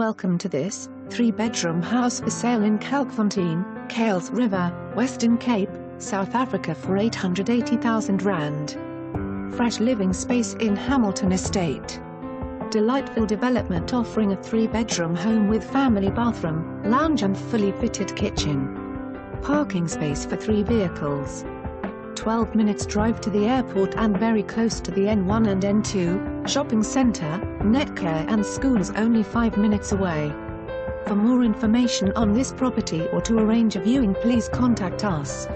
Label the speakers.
Speaker 1: Welcome to this three-bedroom house for sale in Kalkfontein, Kuils River, Western Cape, South Africa for 880,000 rand. Fresh living space in Hamilton Estate. Delightful development offering a three-bedroom home with family bathroom, lounge and fully fitted kitchen. Parking space for three vehicles. 12 minutes drive to the airport and very close to the N1 and N2, shopping centre, Netcare and schools only 5 minutes away. For more information on this property or to arrange a viewing please contact us.